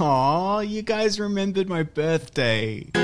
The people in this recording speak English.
Aw, you guys remembered my birthday.